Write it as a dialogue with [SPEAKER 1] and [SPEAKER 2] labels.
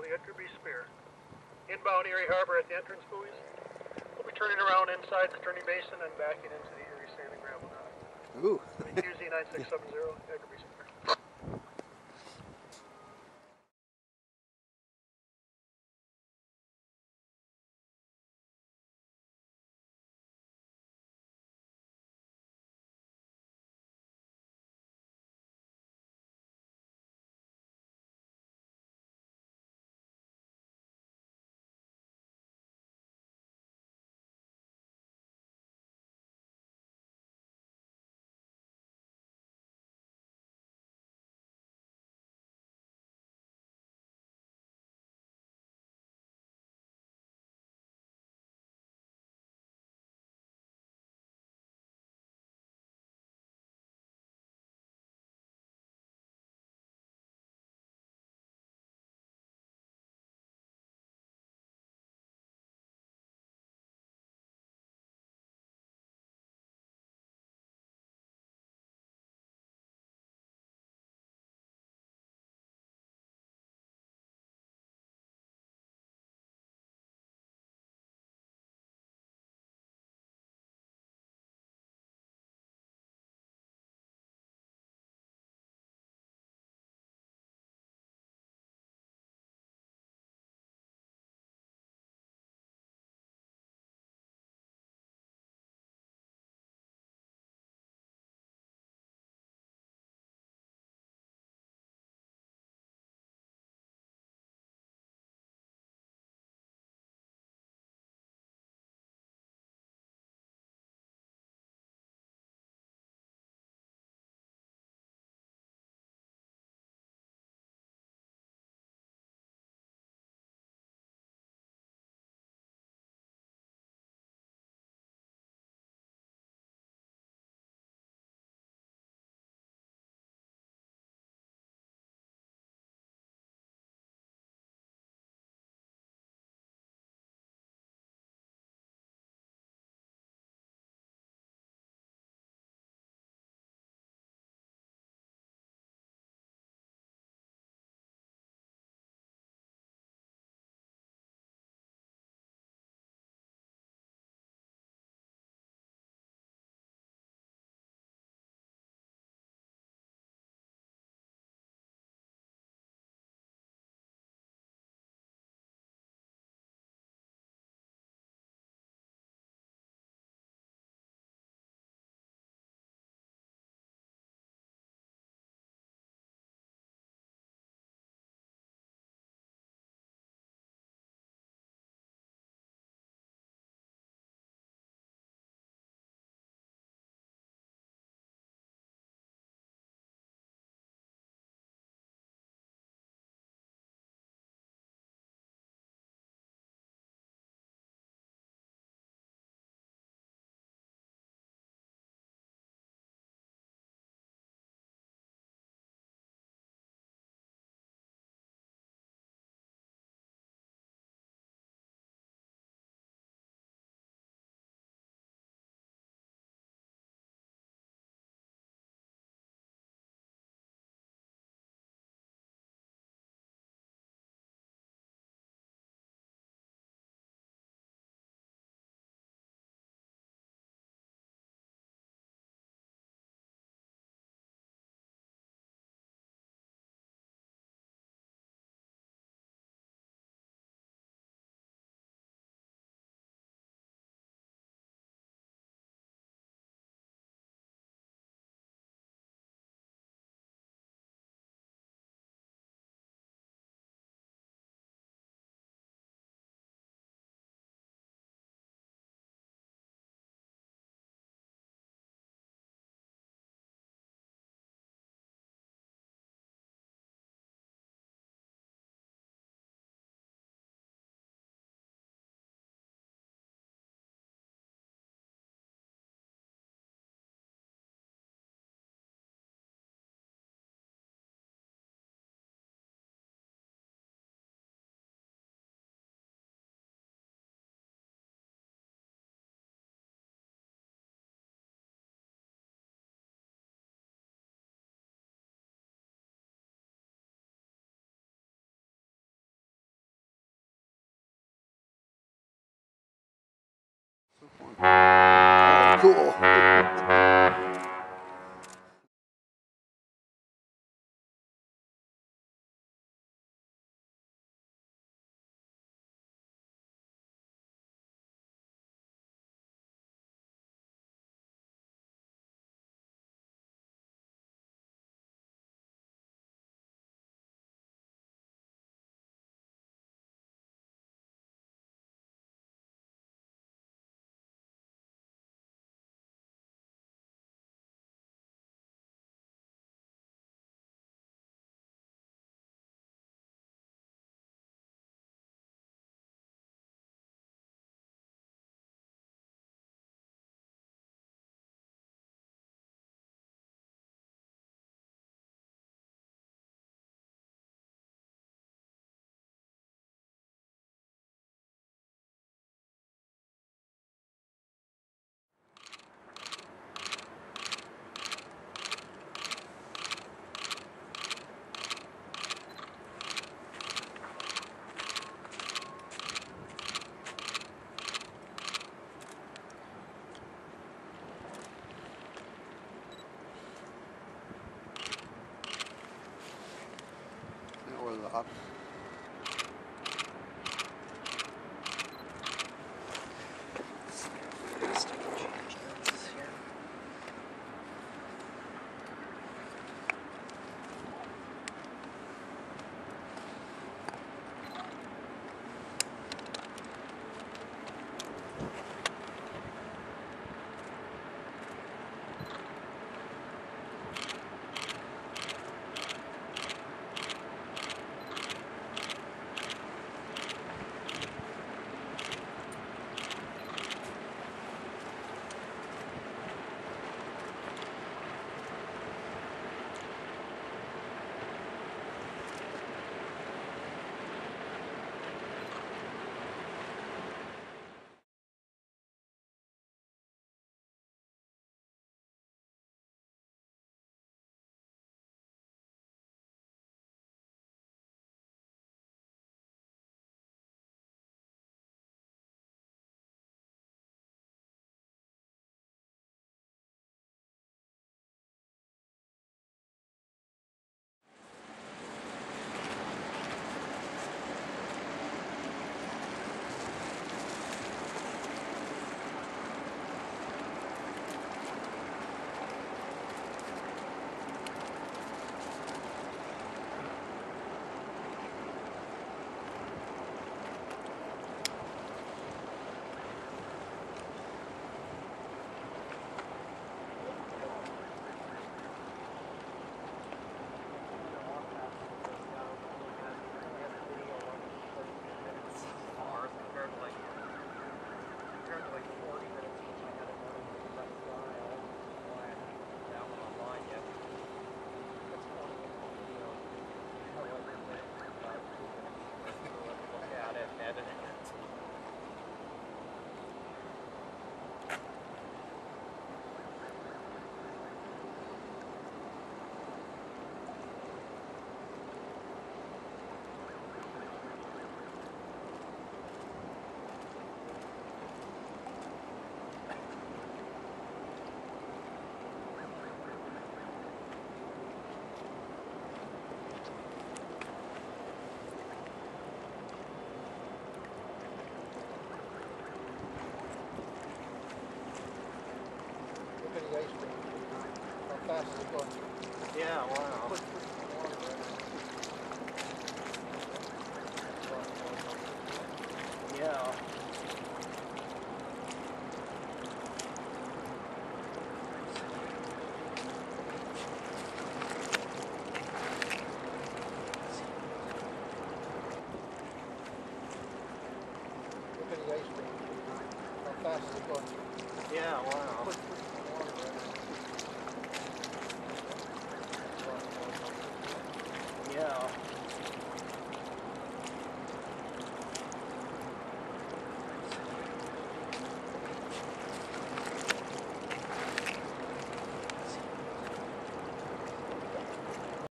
[SPEAKER 1] the Edgar B. Speer. Inbound Erie Harbor at the entrance buoys. We'll be turning around inside the turning basin and backing into the Erie Sand and Gravel Dock.
[SPEAKER 2] Ooh.
[SPEAKER 1] QZ 9670, Edgar B. Speer.
[SPEAKER 2] Oh,
[SPEAKER 1] Yeah, wow.